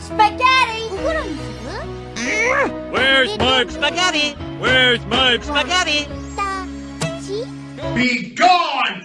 Spaghetti! Where's my spaghetti? Where's my spaghetti? Be gone,